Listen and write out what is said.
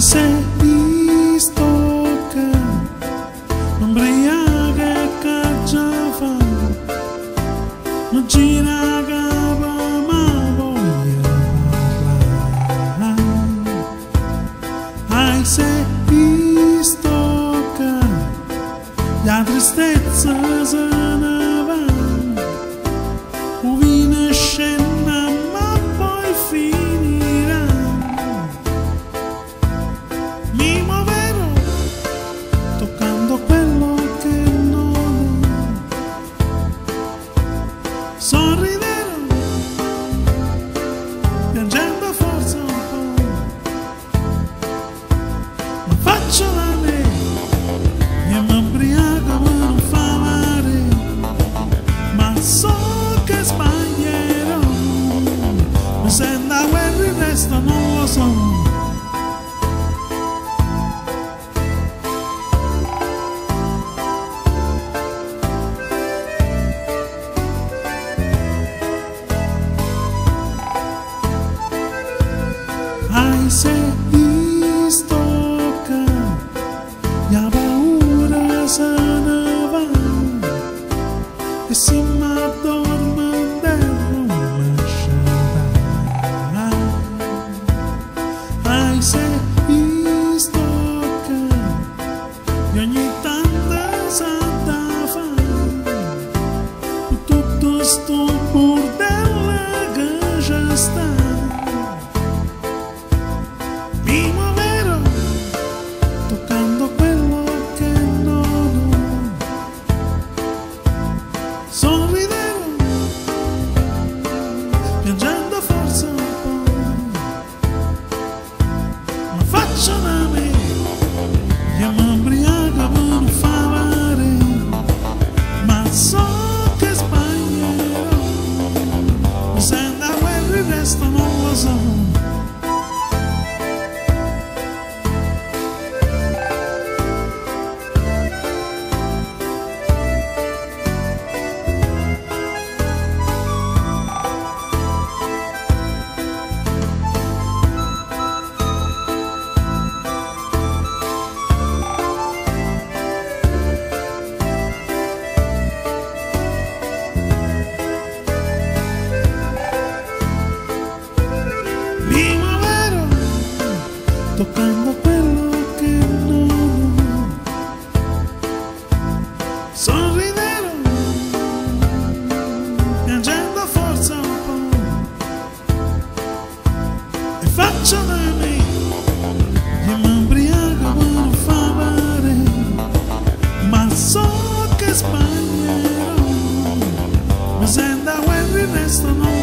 Hai se visto che ubriaca e cacciava non gira capa ma voglia. Parlare Hai se visto che la tristezza se sembra quello il resto non lo so hai se visto la pesada vai. Tudo estou por dela, ganja está. Christ, and I. sto quello che non ho. Sorriderò, piangendo forse un po'. E faccio da me, e mi imbriaco buono favare, ma so che sbaglierò. Mi sento a quelli restano.